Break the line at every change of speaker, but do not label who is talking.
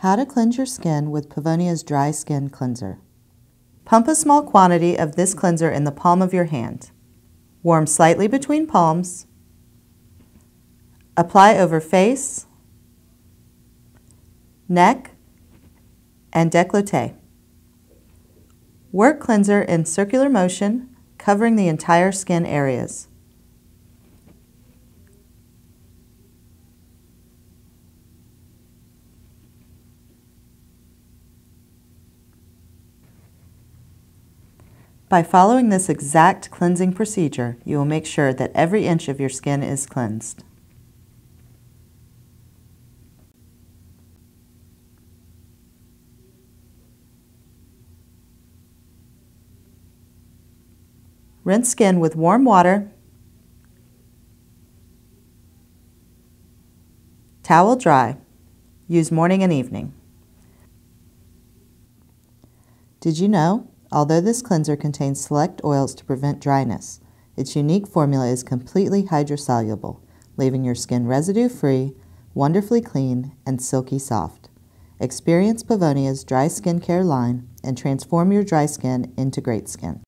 How to cleanse your skin with Pevonia's Dry Skin Cleanser. Pump a small quantity of this cleanser in the palm of your hand. Warm slightly between palms. Apply over face, neck, and décolleté. Work cleanser in circular motion, covering the entire skin areas. By following this exact cleansing procedure, you will make sure that every inch of your skin is cleansed. Rinse skin with warm water, towel dry. Use morning and evening. Did you know Although this cleanser contains select oils to prevent dryness, its unique formula is completely hydrosoluble, leaving your skin residue-free, wonderfully clean, and silky soft. Experience Pevonia's dry skincare line and transform your dry skin into great skin.